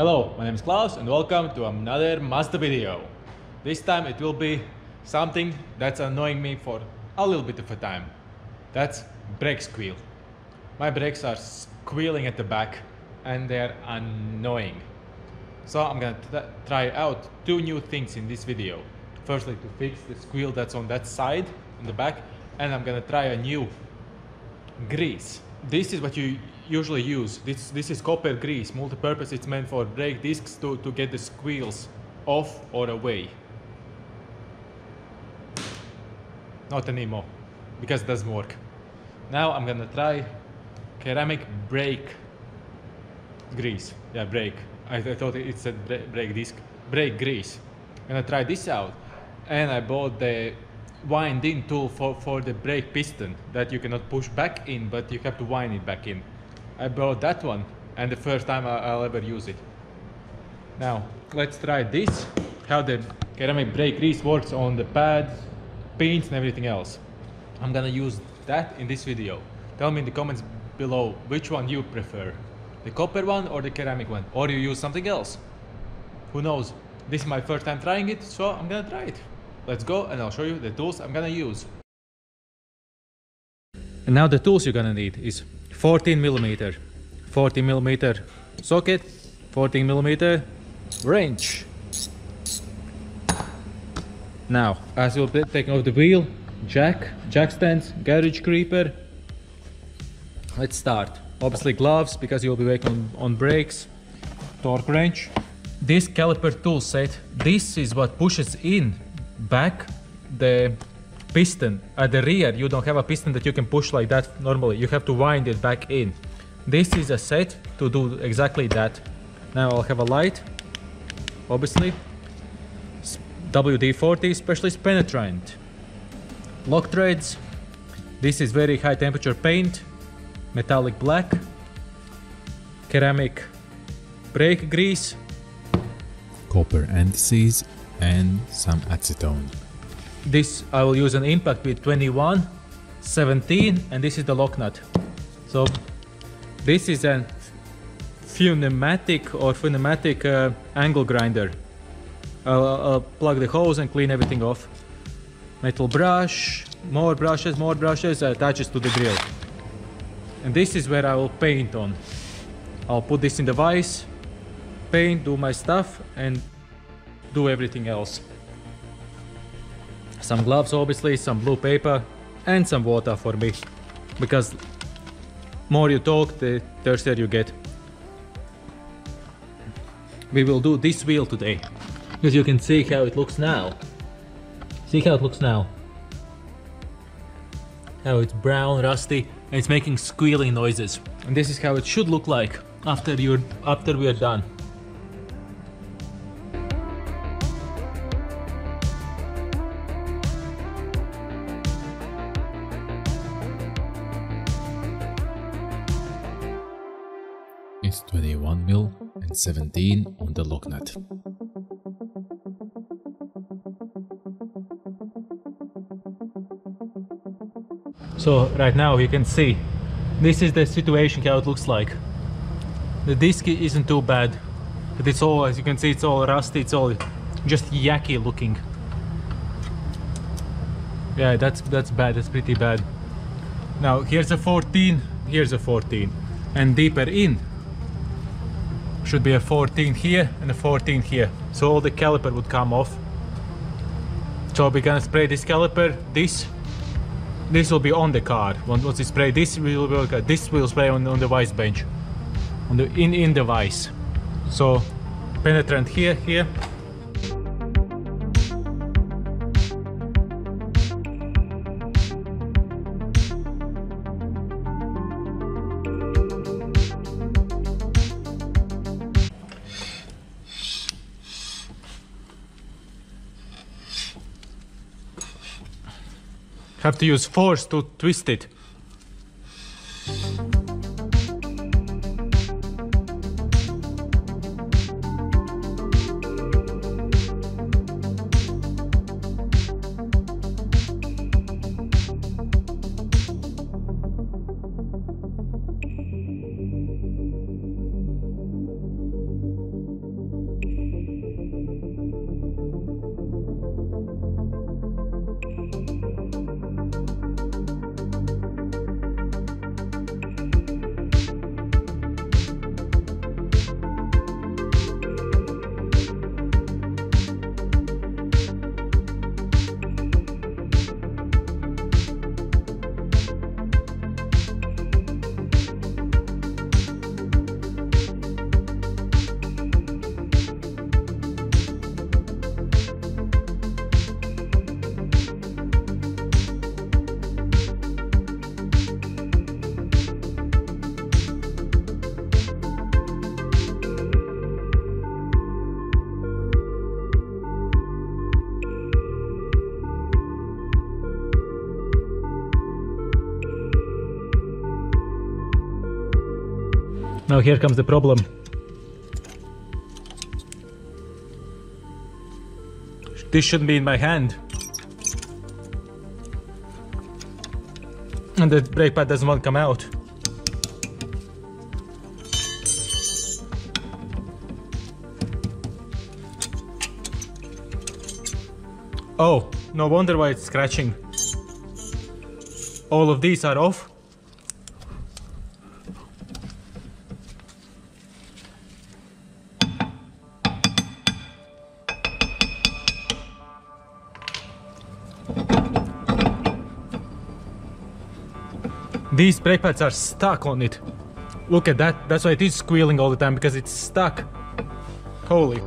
Hello, my name is Klavs and welcome to another master video. This time it will be something that's annoying me for a little bit of a time. That's brake squeal. My brakes are squealing at the back and they're annoying. So I'm gonna try out two new things in this video. Firstly to fix the squeal that's on that side, in the back, and I'm gonna try a new grease. This is what you usually use. This, this is copper grease, multi-purpose. It's meant for brake discs to, to get the squeals off or away. Not anymore, because it doesn't work. Now I'm gonna try ceramic brake grease. Yeah, brake. I, I thought it said brake disc. Brake grease. I'm gonna try this out. And I bought the wind in tool for, for the brake piston that you cannot push back in, but you have to wind it back in. I bought that one and the first time I'll ever use it. Now, let's try this, how the ceramic brake grease works on the pads, pins and everything else. I'm gonna use that in this video. Tell me in the comments below which one you prefer. The copper one or the ceramic one? Or you use something else? Who knows? This is my first time trying it, so I'm gonna try it. Let's go and I'll show you the tools I'm gonna use. And now the tools you're gonna need is 14 millimeter, 14 millimeter socket, 14 millimeter wrench. Now, as you'll be taking off the wheel, jack, jack stands, garage creeper. Let's start. Obviously gloves because you'll be working on, on brakes, torque wrench. This caliper tool set, this is what pushes in back the piston at the rear. You don't have a piston that you can push like that normally. You have to wind it back in. This is a set to do exactly that. Now I'll have a light obviously. WD-40 specialist penetrant. Lock threads this is very high temperature paint. Metallic black. Ceramic brake grease. Copper anti-seize and some acetone. This I will use an impact with 21, 17 and this is the lock nut. So this is a pneumatic or pneumatic uh, angle grinder. I'll, I'll plug the hose and clean everything off. Metal brush, more brushes, more brushes, attaches to the drill. And this is where I will paint on. I'll put this in the vise, paint, do my stuff and do everything else. Some gloves obviously, some blue paper and some water for me. Because more you talk, the thirstier you get. We will do this wheel today. As you can see how it looks now. See how it looks now. How it's brown, rusty, and it's making squealing noises. And this is how it should look like after you're after we are done. 17 on the lock nut. So right now you can see this is the situation how it looks like. The disc isn't too bad, but it's all, as you can see, it's all rusty, it's all just yucky looking. Yeah, that's that's bad, that's pretty bad. Now here's a 14, here's a 14. And deeper in, should be a 14 here and a 14 here. So all the caliper would come off. So we're gonna spray this caliper this this will be on the car. Once we spray this will be this will spray on, on the vice bench on the in in the vice. So penetrant here here have to use force to twist it. Now here comes the problem. This shouldn't be in my hand. And the brake pad doesn't want to come out. Oh, no wonder why it's scratching. All of these are off. These brake pads are stuck on it. Look at that, that's why it is squealing all the time, because it's stuck. Holy.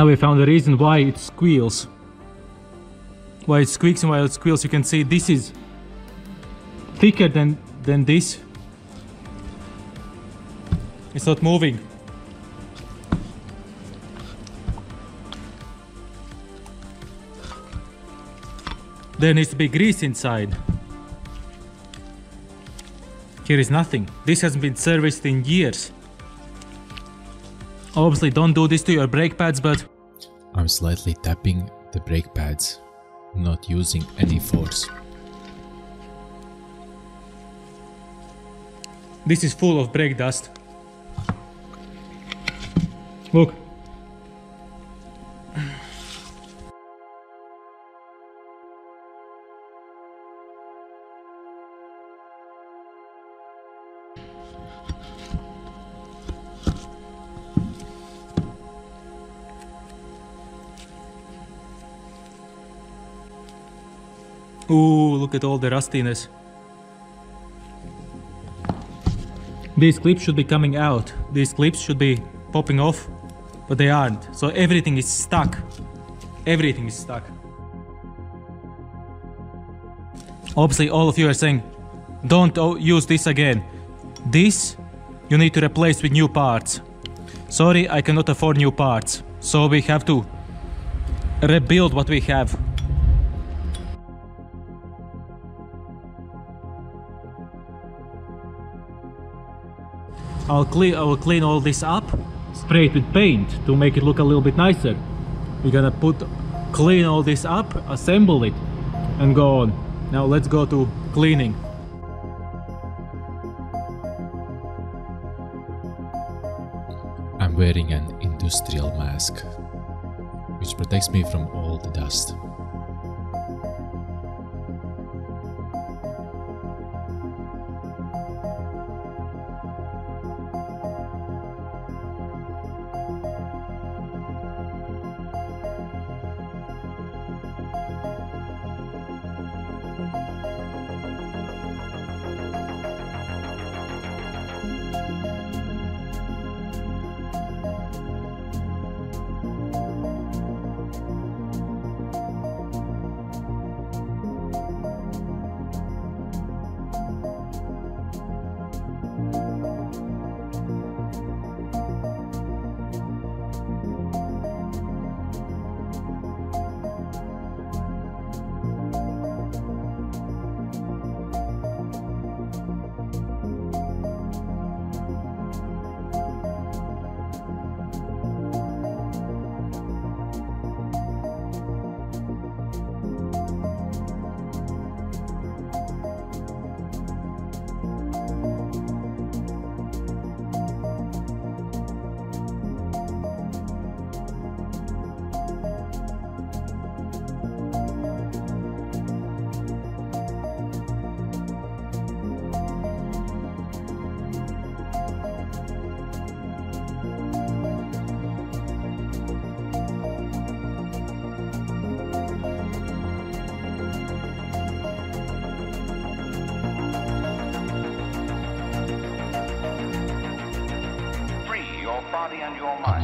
Now we found the reason why it squeals. Why it squeaks and why it squeals. You can see this is thicker than, than this. It's not moving. There needs to be grease inside. Here is nothing. This hasn't been serviced in years. Obviously don't do this to your brake pads, but... I'm slightly tapping the brake pads, not using any force. This is full of brake dust. Ooh, look at all the rustiness. These clips should be coming out. These clips should be popping off, but they aren't. So everything is stuck. Everything is stuck. Obviously, all of you are saying, don't use this again. This, you need to replace with new parts. Sorry, I cannot afford new parts. So we have to rebuild what we have. I'll clean I will clean all this up, spray it with paint to make it look a little bit nicer. We're gonna put clean all this up, assemble it, and go on. Now let's go to cleaning. I'm wearing an industrial mask, which protects me from all the dust.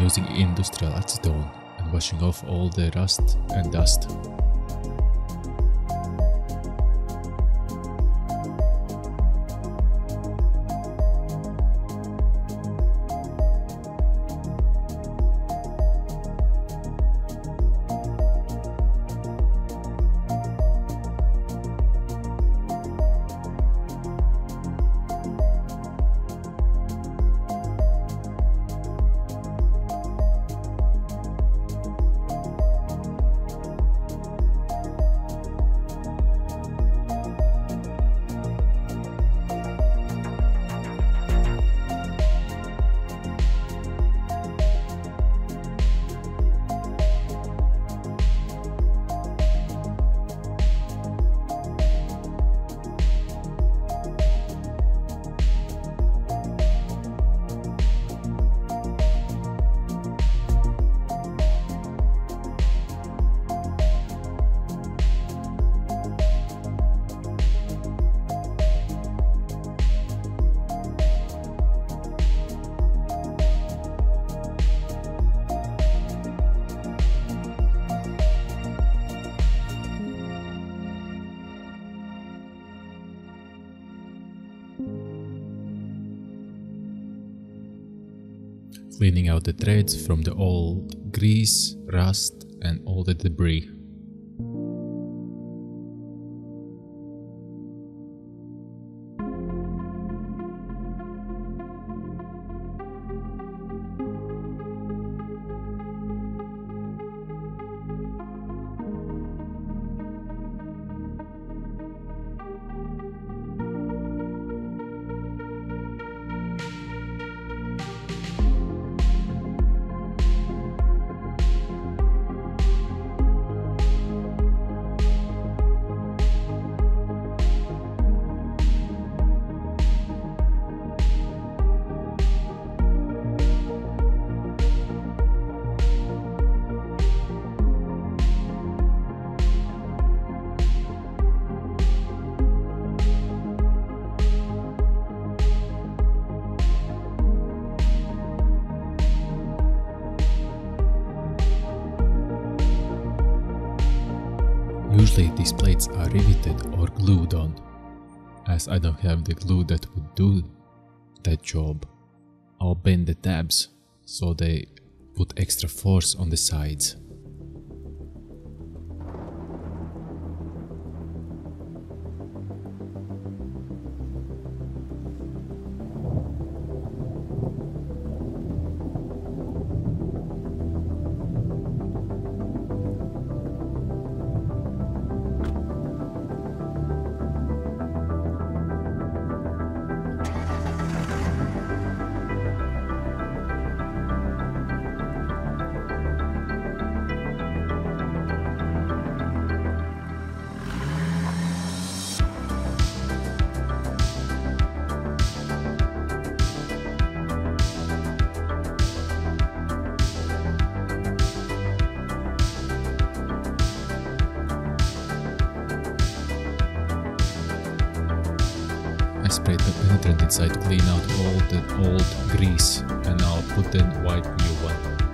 Using industrial acetone and washing off all the rust and dust. Cleaning out the threads from the old grease, rust, and all the debris. As I don't have the glue that would do that job, I'll bend the tabs so they put extra force on the sides. Clean out all the old grease and I'll put in white new one.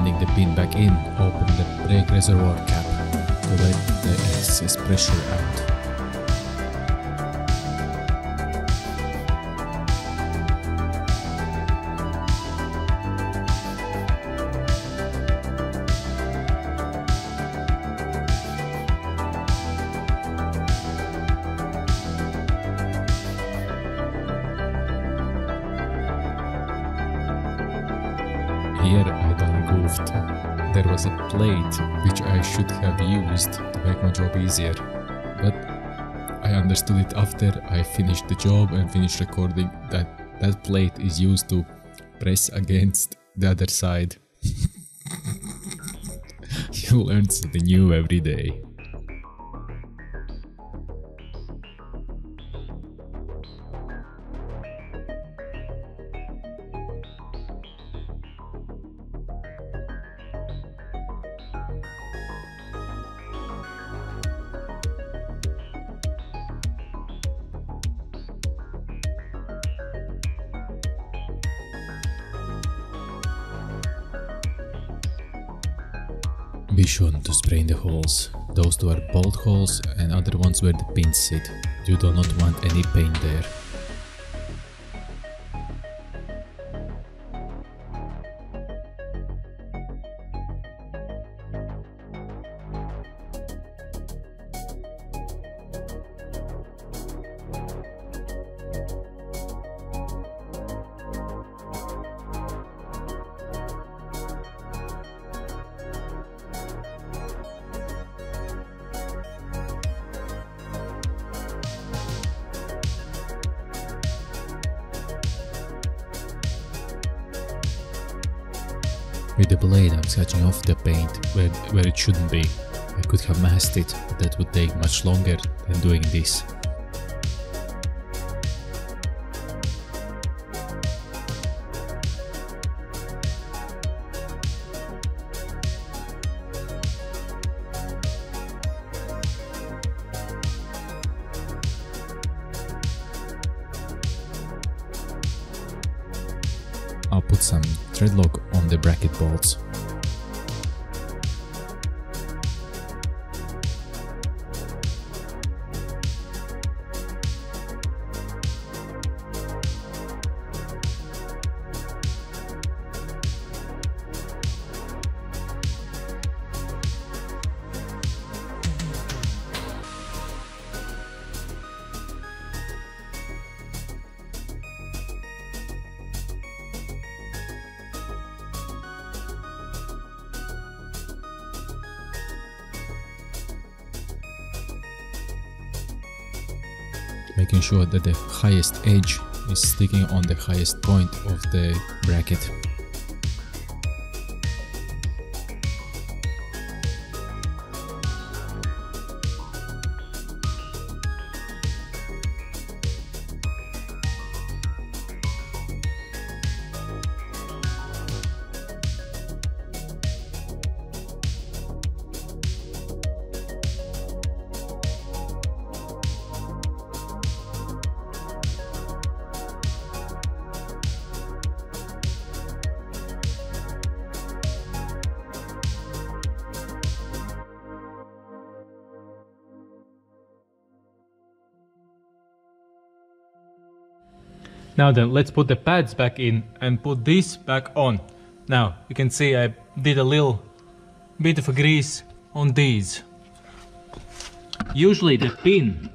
winding the pin back in, open the brake reservoir cap to let the excess pressure out. Make my job easier. But I understood it after I finished the job and finished recording that that plate is used to press against the other side. you learn something new every day. Sure to spray in the holes. Those two are bolt holes and other ones where the pins sit. You do not want any paint there. With the blade I'm scratching off the paint where, where it shouldn't be. I could have masked it, but that would take much longer than doing this. Put some threadlock on the bracket bolts. Sure that the highest edge is sticking on the highest point of the bracket. Now then, let's put the pads back in and put this back on. Now, you can see I did a little bit of grease on these. Usually the pin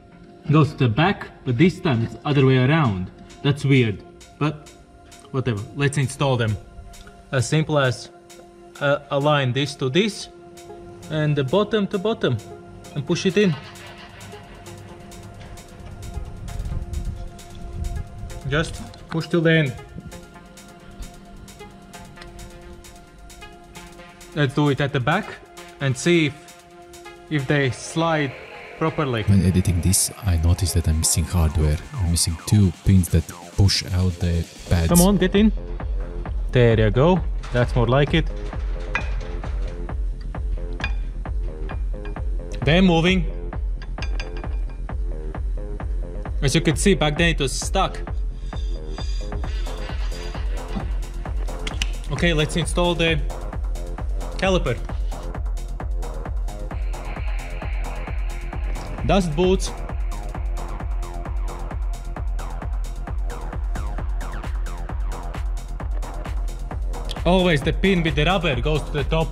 goes to the back, but this time it's other way around. That's weird, but whatever. Let's install them. As simple as uh, align this to this and the bottom to bottom and push it in. Just push till the end. Let's do it at the back and see if, if they slide properly. When editing this, I noticed that I'm missing hardware. I'm missing two pins that push out the pads. Come on, get in. There you go. That's more like it. They're moving. As you can see, back then it was stuck. Okay, let's install the caliper. Dust boots. Always the pin with the rubber goes to the top.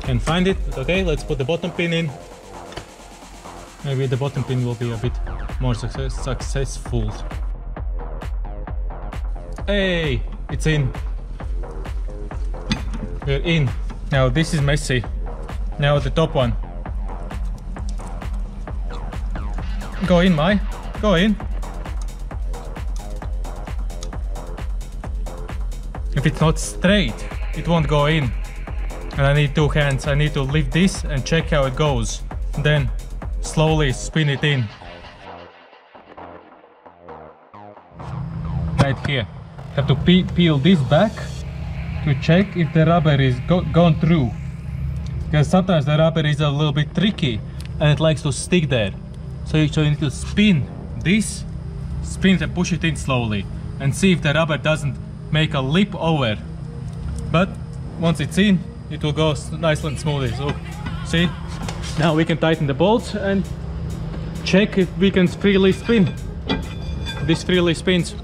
Can find it, okay, let's put the bottom pin in. Maybe the bottom pin will be a bit more success successful. Hey, it's in. We're in. Now this is messy. Now the top one. Go in, Mai. Go in. If it's not straight, it won't go in. And I need two hands. I need to lift this and check how it goes. Then slowly spin it in. Have to pe peel this back to check if the rubber is go gone through. Because sometimes the rubber is a little bit tricky and it likes to stick there. So you, so you need to spin this, spin and push it in slowly and see if the rubber doesn't make a lip over. But once it's in, it will go nice and smoothly. So see, now we can tighten the bolts and check if we can freely spin. This freely spins.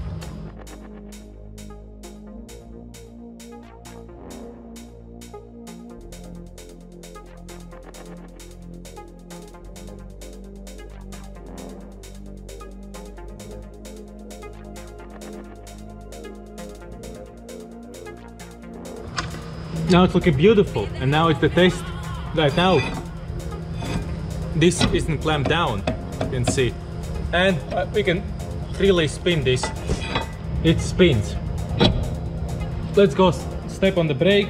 Now it's looking beautiful and now it's the taste right now. This isn't clamped down, you can see. And uh, we can freely spin this. It spins. Let's go step on the brake,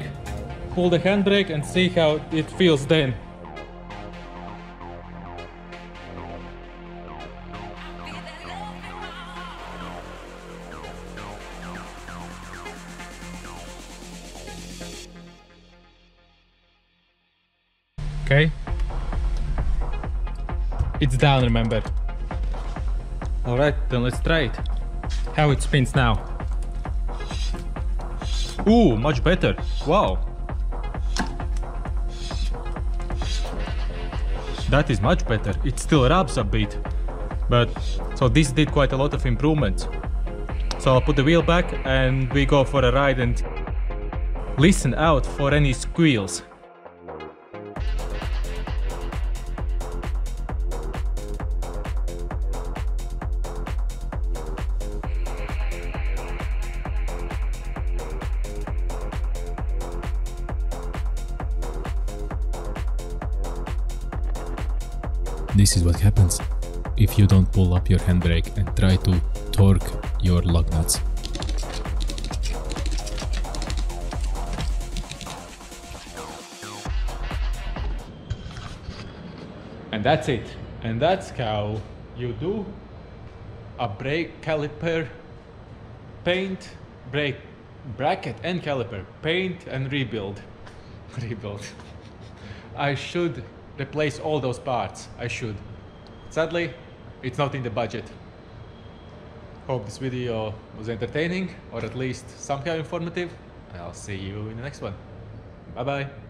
pull the handbrake and see how it feels then. Okay. It's down, remember. Alright, then let's try it. How it spins now. Ooh, much better. Wow. That is much better. It still rubs a bit. But, so this did quite a lot of improvements. So I'll put the wheel back and we go for a ride and listen out for any squeals. This is what happens if you don't pull up your handbrake and try to torque your lug nuts. And that's it. And that's how you do a brake caliper, paint, brake bracket and caliper, paint and rebuild. rebuild. I should replace all those parts. I should. Sadly, it's not in the budget. Hope this video was entertaining or at least somehow informative. I'll see you in the next one. Bye bye.